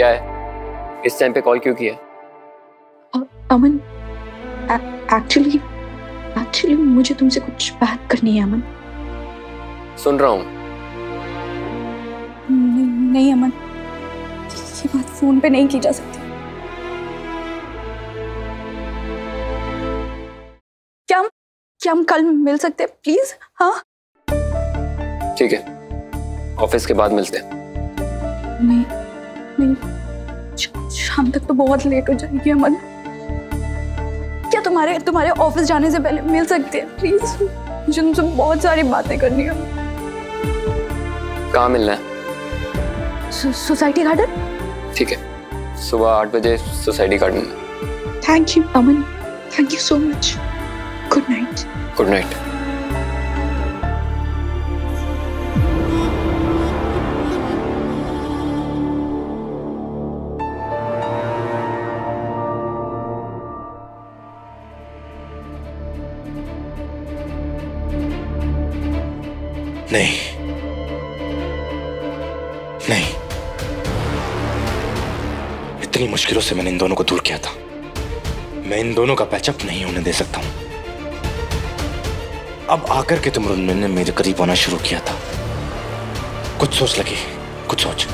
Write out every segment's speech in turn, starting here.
क्या है? इस टाइम पे कॉल क्यों किया? अमन एक्चुअली एक्चुअली मुझे तुमसे कुछ बात करनी है अमन। सुन रहा हूँ। नहीं, नहीं अमन। ये बात फ़ोन पे नहीं की जा सकती। क्या हम क्या हम कल मिल सकते हैं? प्लीज़ हाँ? ठीक है। ऑफ़िस के बाद मिलते हैं। नहीं। नहीं। शाम तक तो बहुत लेट हो जाएगी अमन। क्या तुम्हारे तुम्हारे ऑफ़िस जाने से पहले मिल सकते हैं? प्लीज़ मुझे तुमसे बहुत सारी बातें करनी है। कहाँ मिलना है? सो, सोसाइटी गार्डन ठीक है। सुबह आठ बजे society garden thank you Aman. Thank you so much good night good night नहीं। नहीं। इतनी मुश्किलों से मैंने इन दोनों को दूर किया था। मैं इन दोनों का पैचअप नहीं होने दे सकता हूँ। अब आकर के तुम ने मेरे करीब आना शुरू किया था। कुछ सोच लगी, कुछ सोच।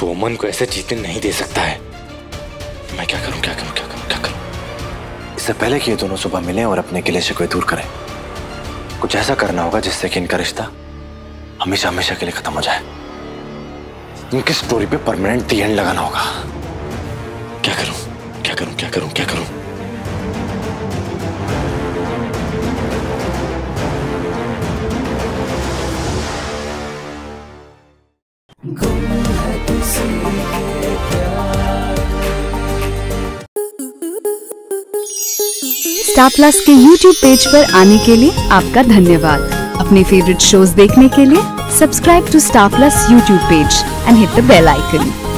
तो अमन को ऐसे जीतने नहीं दे सकता है। मैं क्या करूँ क्या करूँ क्या करूँ क्या करूँ? इससे पहले कि ये दोनों सुबह मिलें और अपने किले से कोई दूर करें। कुछ ऐसा करना होगा जिससे कि इनका रिश्ता हमेशा हमेशा के लिए खत्म हो जाए। इनकी स्टोरी पे परमानेंट दी एंड लगाना होगा। क्या करूँ? क्या करूँ? क्या करूँ? क्या करूँ? स्टार प्लस के यूट्यूब पेज पर आने के लिए आपका धन्यवाद। अपने फेवरेट शोज़ देखने के लिए Subscribe to Star Plus YouTube page and hit the bell icon.